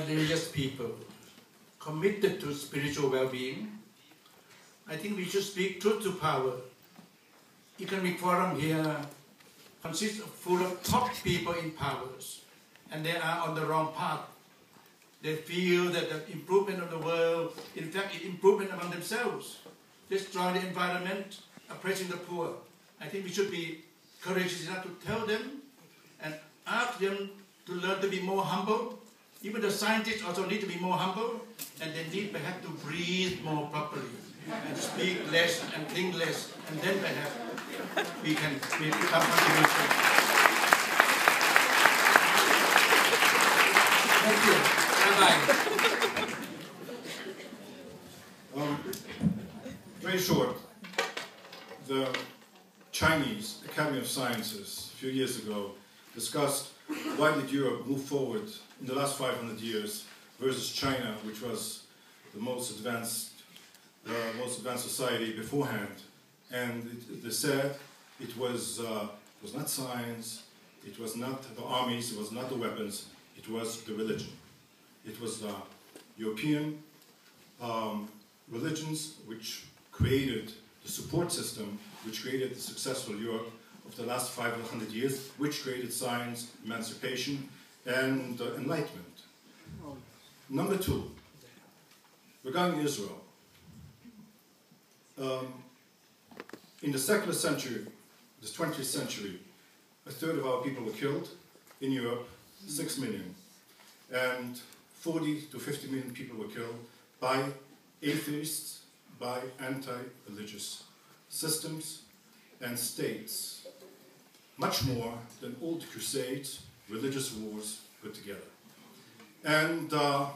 religious people committed to spiritual well-being. I think we should speak truth to power. Economic Forum here consists of full of top people in powers, and they are on the wrong path. They feel that the improvement of the world, in fact, is improvement among themselves. Destroy the environment, oppressing the poor. I think we should be courageous enough to tell them and ask them to learn to be more humble. Even the scientists also need to be more humble, and they need perhaps to breathe more properly and speak less and think less, and then perhaps we can make our contribution. Thank you. Bye-bye. Um, very short. The Chinese Academy of Sciences a few years ago discussed why did Europe move forward in the last 500 years versus China, which was the most advanced, uh, most advanced society beforehand. And it, they said it was, uh, it was not science, it was not the armies, it was not the weapons, it was the religion. It was the European um, religions which created the support system, which created the successful Europe of the last 500 years, which created science, emancipation, and uh, enlightenment. Number two, regarding Israel. Um, in the secular century, the 20th century, a third of our people were killed in Europe, six million. And 40 to 50 million people were killed by atheists, by anti-religious systems and states, much more than all the crusades, religious wars put together. And uh,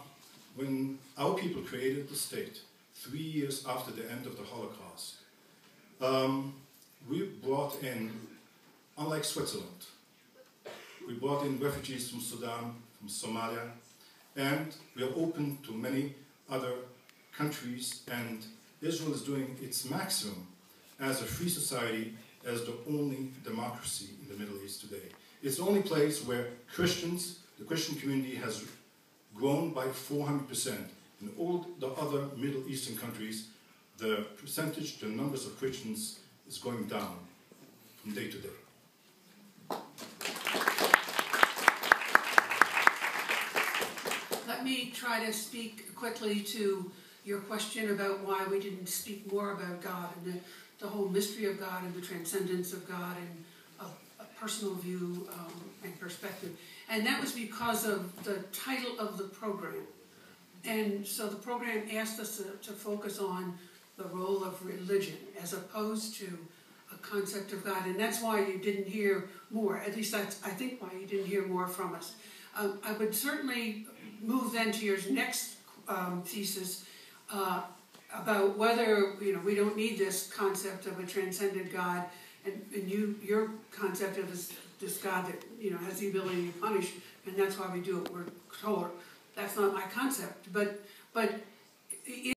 when our people created the state, three years after the end of the Holocaust, um, we brought in, unlike Switzerland, we brought in refugees from Sudan, from Somalia, and we are open to many other countries, and Israel is doing its maximum as a free society, as the only democracy in the Middle East today. It's the only place where Christians, the Christian community has grown by 400%. In all the other Middle Eastern countries, the percentage, the numbers of Christians is going down from day to day. Let me try to speak quickly to your question about why we didn't speak more about God and the, whole mystery of God and the transcendence of God and a, a personal view um, and perspective. And that was because of the title of the program. And so the program asked us to, to focus on the role of religion as opposed to a concept of God. And that's why you didn't hear more. At least that's, I think, why you didn't hear more from us. Um, I would certainly move then to your next um, thesis uh, about whether you know we don't need this concept of a transcendent God, and, and you your concept of this, this God that you know has the ability to punish, and that's why we do it. We're told that's not my concept, but but.